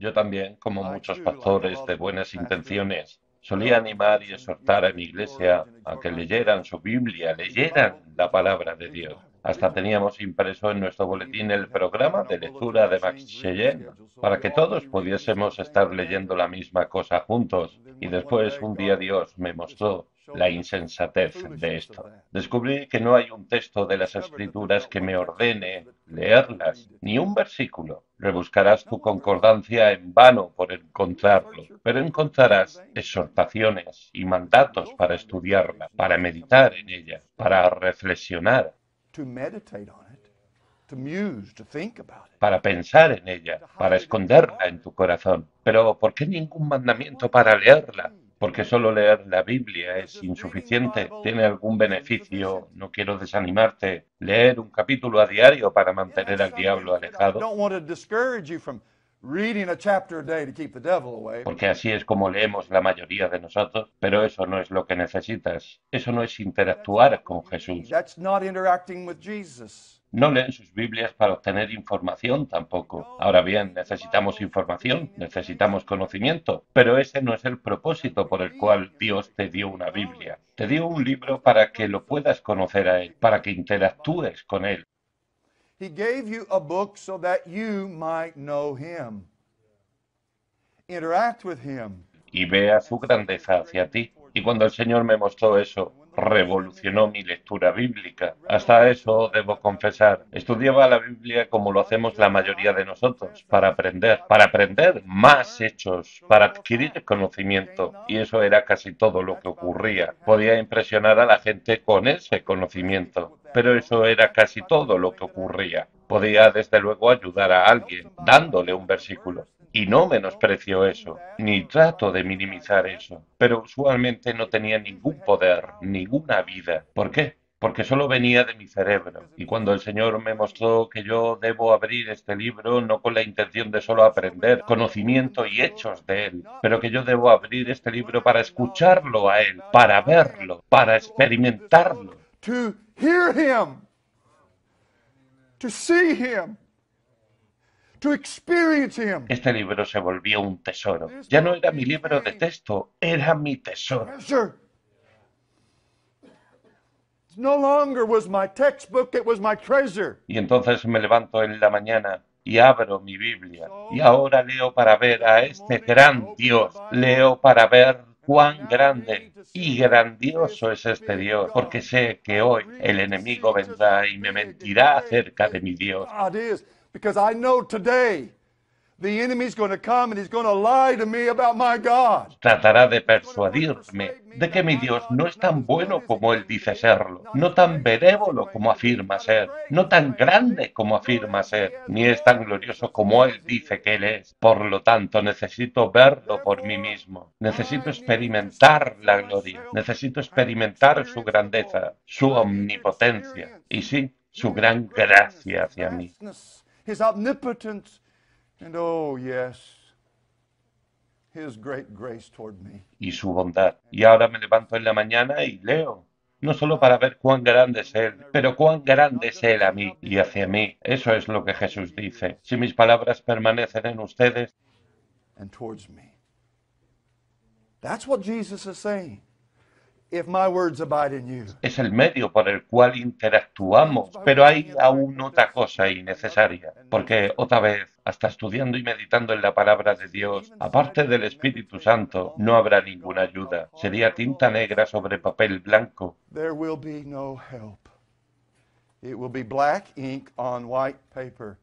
Yo también, como muchos pastores de buenas intenciones, solía animar y exhortar a mi iglesia a que leyeran su Biblia, leyeran la palabra de Dios. Hasta teníamos impreso en nuestro boletín el programa de lectura de Max Cheyenne para que todos pudiésemos estar leyendo la misma cosa juntos. Y después un día Dios me mostró la insensatez de esto. Descubrí que no hay un texto de las escrituras que me ordene leerlas, ni un versículo. Rebuscarás tu concordancia en vano por encontrarlo, pero encontrarás exhortaciones y mandatos para estudiarla, para meditar en ella, para reflexionar, para pensar en ella, para esconderla en tu corazón. Pero ¿por qué ningún mandamiento para leerla? Porque solo leer la Biblia es insuficiente. ¿Tiene algún beneficio? No quiero desanimarte. Leer un capítulo a diario para mantener al diablo alejado. Porque así es como leemos la mayoría de nosotros, pero eso no es lo que necesitas. Eso no es interactuar con Jesús. No leen sus Biblias para obtener información tampoco. Ahora bien, necesitamos información, necesitamos conocimiento, pero ese no es el propósito por el cual Dios te dio una Biblia. Te dio un libro para que lo puedas conocer a Él, para que interactúes con Él. He gave you a book so that you might know him. Interact with him. Y vea su grandeza hacia ti. Y cuando el Señor me mostró eso, revolucionó mi lectura bíblica. Hasta eso debo confesar. Estudiaba la Biblia como lo hacemos la mayoría de nosotros, para aprender, para aprender más hechos, para adquirir conocimiento. Y eso era casi todo lo que ocurría. Podía impresionar a la gente con ese conocimiento pero eso era casi todo lo que ocurría. Podía desde luego ayudar a alguien dándole un versículo. Y no menosprecio eso, ni trato de minimizar eso, pero usualmente no tenía ningún poder, ninguna vida. ¿Por qué? Porque solo venía de mi cerebro. Y cuando el Señor me mostró que yo debo abrir este libro no con la intención de solo aprender conocimiento y hechos de Él, pero que yo debo abrir este libro para escucharlo a Él, para verlo, para experimentarlo, to hear him, to see him. Este libro se volvió un tesoro. Ya no era mi libro de texto, era mi tesoro. No longer was my textbook, it was my treasure. Y entonces me levanto en la mañana y abro mi Biblia y ahora leo para ver a este gran Dios, leo para ver cuán grande y grandioso es este Dios, porque sé que hoy el enemigo vendrá y me mentirá acerca de mi Dios. Tratará de persuadirme de que mi Dios no es tan bueno como él dice serlo, no tan benévolo como afirma ser, no tan grande como afirma ser, ni es tan glorioso como él dice que él es. Por lo tanto, necesito verlo por mí mismo, necesito experimentar la gloria, necesito experimentar su grandeza, su omnipotencia y sí, su gran gracia hacia mí. Oh, y su bondad. Y ahora me levanto en la mañana y leo. No solo para ver cuán grande es Él, pero cuán grande es Él a mí y hacia mí. Eso es lo que Jesús dice. Si mis palabras permanecen en ustedes. That's what Jesus is saying. Es el medio por el cual interactuamos, pero hay aún otra cosa innecesaria, porque otra vez, hasta estudiando y meditando en la palabra de Dios, aparte del Espíritu Santo, no habrá ninguna ayuda. Sería tinta negra sobre papel blanco. There will be no help. It will be black ink on white paper.